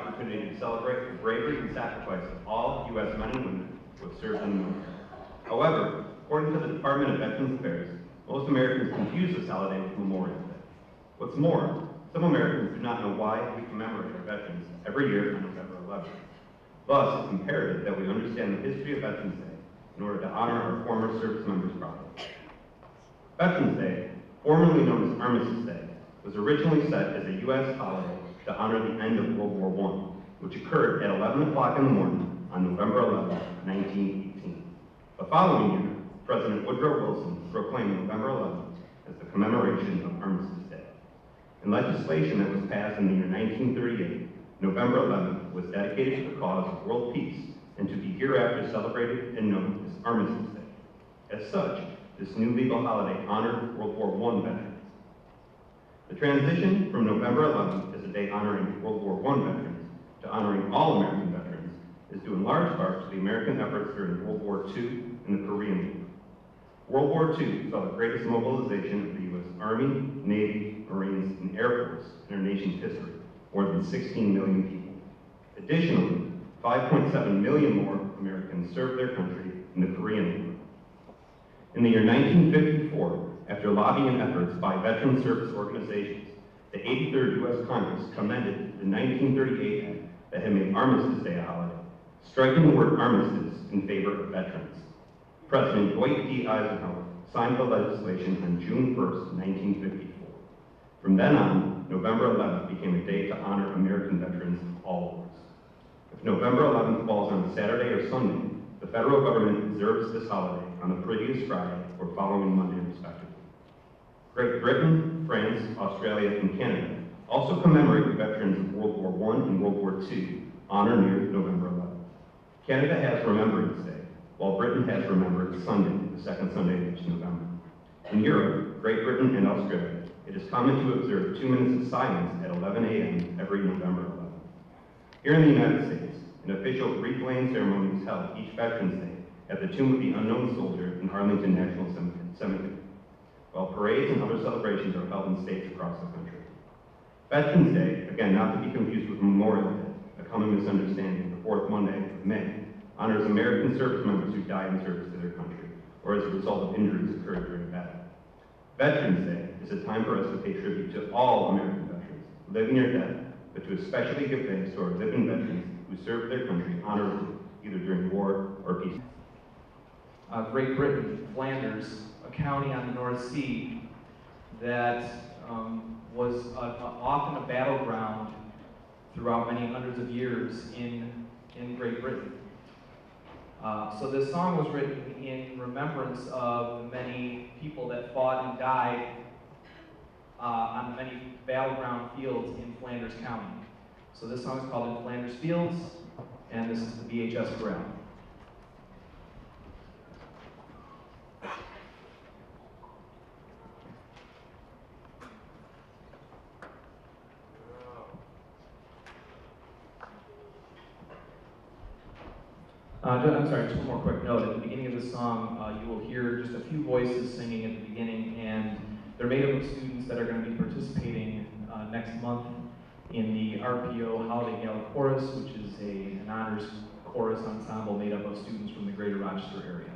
opportunity to celebrate the bravery and sacrifice of all U.S. men and women who have served in the military. However, according to the Department of Veterans Affairs, most Americans confuse this holiday with Memorial Day. What's more, some Americans do not know why we commemorate our veterans every year on November 11th. Thus, it's imperative that we understand the history of Veterans Day in order to honor our former service members properly. Veterans Day, formerly known as Armistice Day, was originally set as a U.S. holiday to honor the end of World War I, which occurred at 11 o'clock in the morning on November 11, 1918. The following year, President Woodrow Wilson proclaimed November 11 as the commemoration of Armistice Day. In legislation that was passed in the year 1938, November 11 was dedicated to the cause of world peace and to be hereafter celebrated and known as Armistice Day. As such, this new legal holiday honored World War I veterans. The transition from November 11th as a day honoring World War I veterans to honoring all American veterans is due in large part to the American efforts during World War II and the Korean War. World War II saw the greatest mobilization of the U.S. Army, Navy, Marines, and Air Force in our nation's history, more than 16 million people. Additionally, 5.7 million more Americans served their country in the Korean War. In the year 1954, after lobbying efforts by veteran service organizations, the 83rd U.S. Congress commended the 1938 Act that had made Armistice Day a holiday, striking the word armistice in favor of veterans. President Dwight D. Eisenhower signed the legislation on June 1, 1954. From then on, November 11th became a day to honor American veterans of all wars. If November 11th falls on a Saturday or Sunday, the federal government observes this holiday on the previous Friday or following Monday, respectively. Great Britain, France, Australia, and Canada also commemorate the veterans of World War I and World War II on or near November 11th. Canada has Remembrance Day, while Britain has Remembrance Sunday, the second Sunday of each November. In Europe, Great Britain, and Australia, it is common to observe two minutes of silence at 11 a.m. every November 11th. Here in the United States, an official wreath-laying ceremony is held each Veterans Day at the Tomb of the Unknown Soldier in Arlington National Cemetery, while parades and other celebrations are held in states across the country. Veterans Day, again not to be confused with Memorial Day, a common misunderstanding, the fourth Monday of May, honors American service members who died in service to their country, or as a result of injuries occurred during battle. Veterans Day is a time for us to pay tribute to all American veterans, living or dead, but to especially give thanks to our living veterans who served their country honorably, either during war or peace. Uh, Great Britain, Flanders, a county on the North Sea that um, was a, a, often a battleground throughout many hundreds of years in, in Great Britain. Uh, so this song was written in remembrance of many people that fought and died uh, on many battleground fields in Flanders County. So this song is called In Flanders Fields, and this is the BHS Chorale. Uh, I'm sorry, just one more quick note. At the beginning of the song, uh, you will hear just a few voices singing at the beginning, and they're made up of students that are going to be participating uh, next month in the RPO Holiday Gala Chorus, which is a, an honors chorus ensemble made up of students from the greater Rochester area.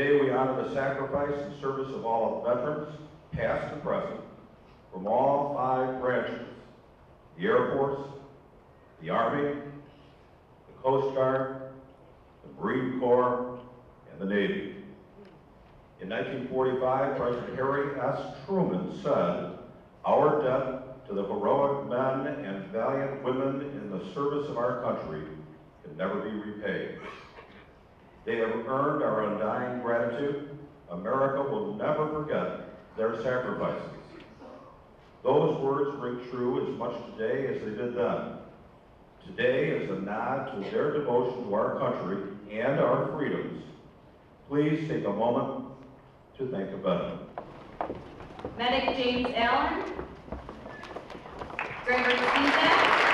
Today, we honor the sacrifice and service of all veterans, past and present, from all five branches, the Air Force, the Army, the Coast Guard, the Marine Corps, and the Navy. In 1945, President Harry S. Truman said, "Our debt to the heroic men and valiant women in the service of our country can never be repaid. They have earned our undying gratitude. America will never forget their sacrifices." Those words ring true as much today as they did then. Today is a nod to their devotion to our country and our freedoms. Please take a moment to think about it. Medic James Allen. Gregory Sezak.